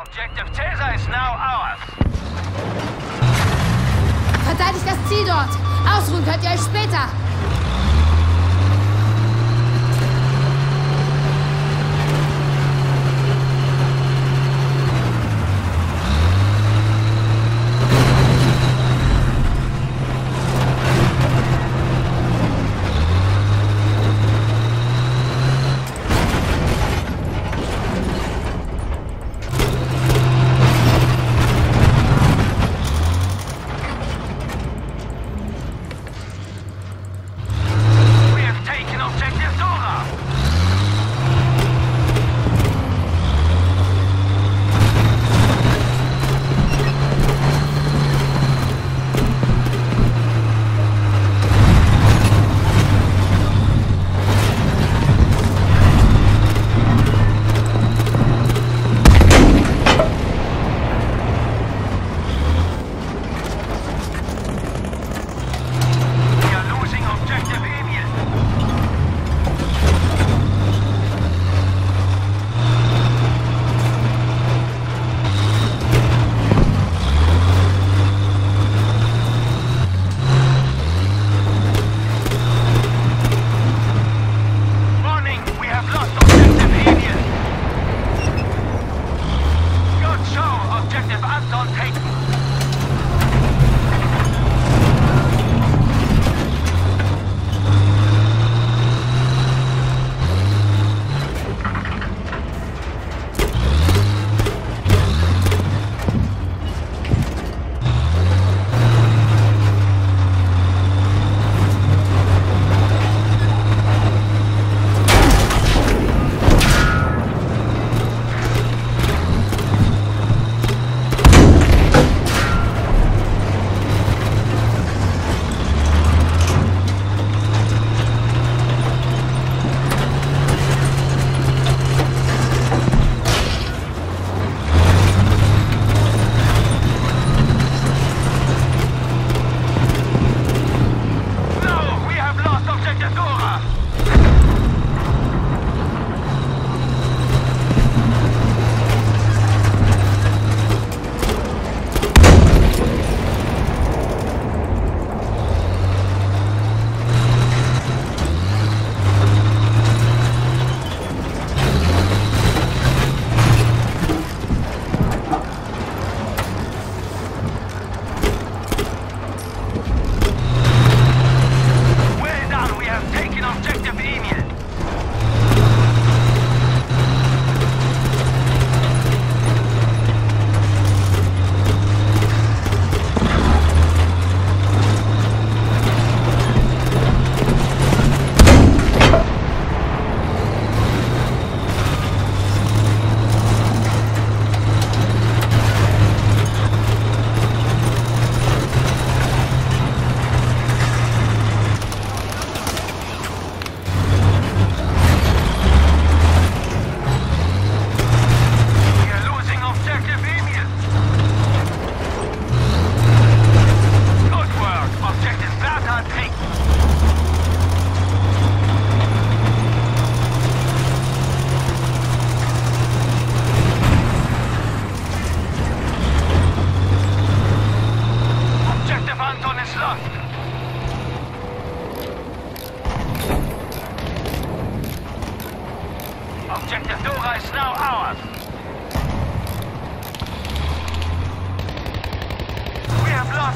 Objective Caesar is now ours. Verteidigt das Ziel dort. Ausruhen könnt ihr euch später.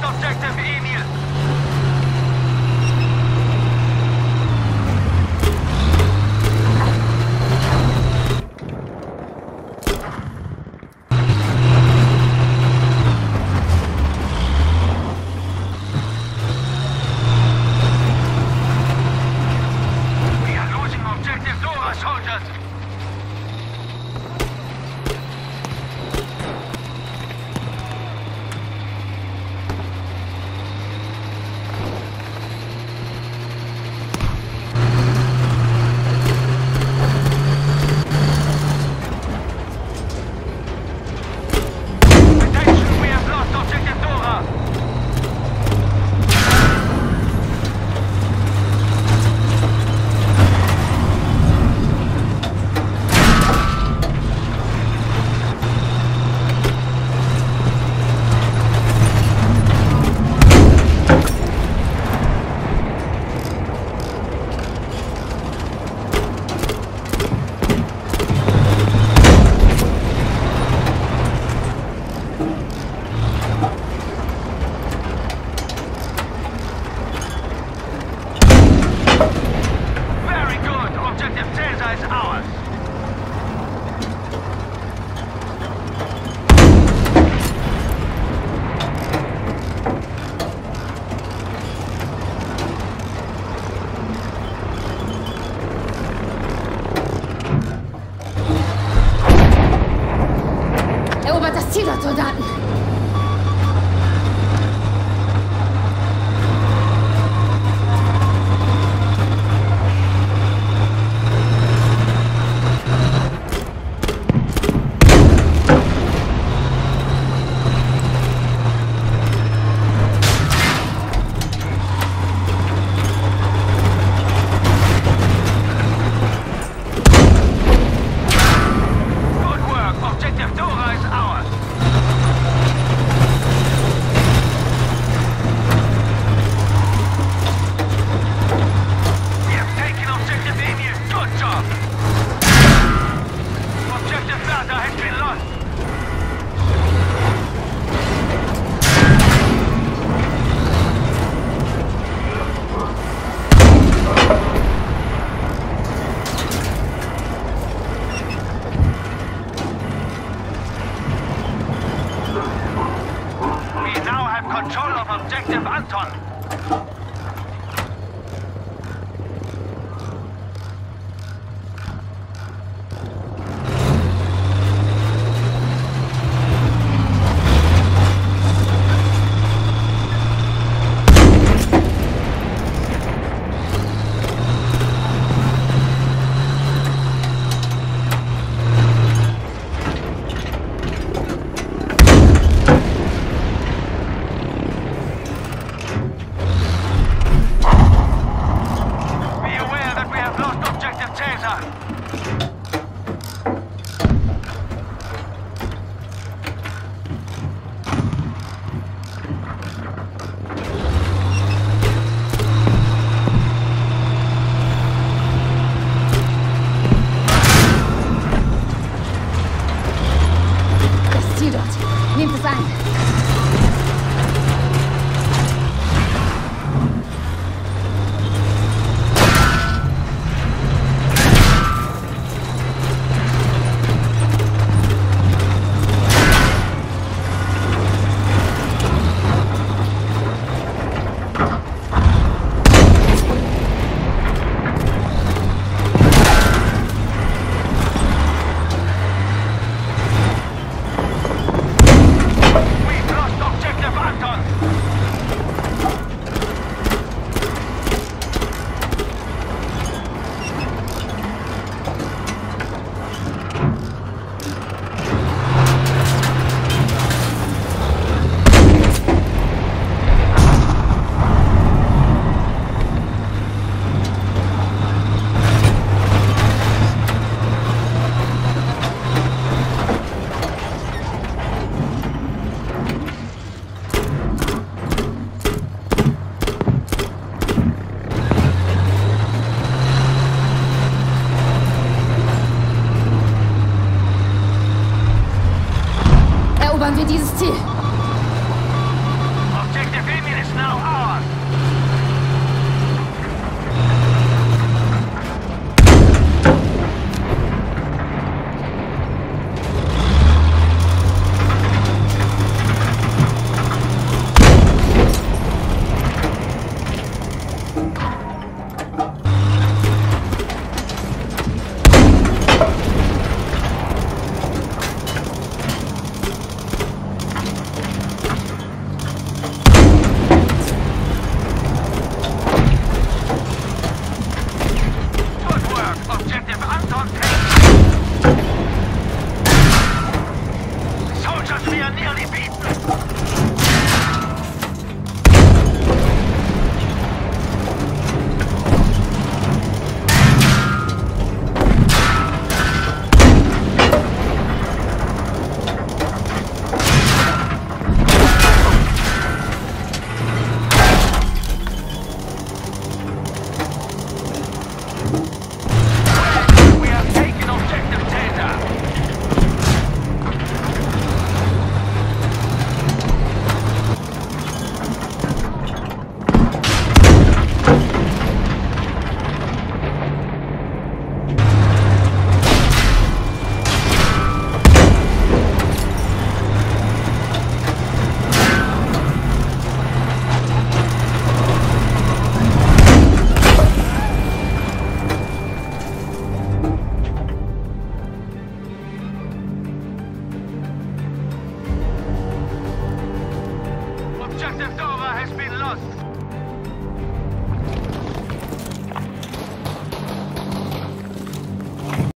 objective Emil. We are objective soldiers! Is control of objective Anton.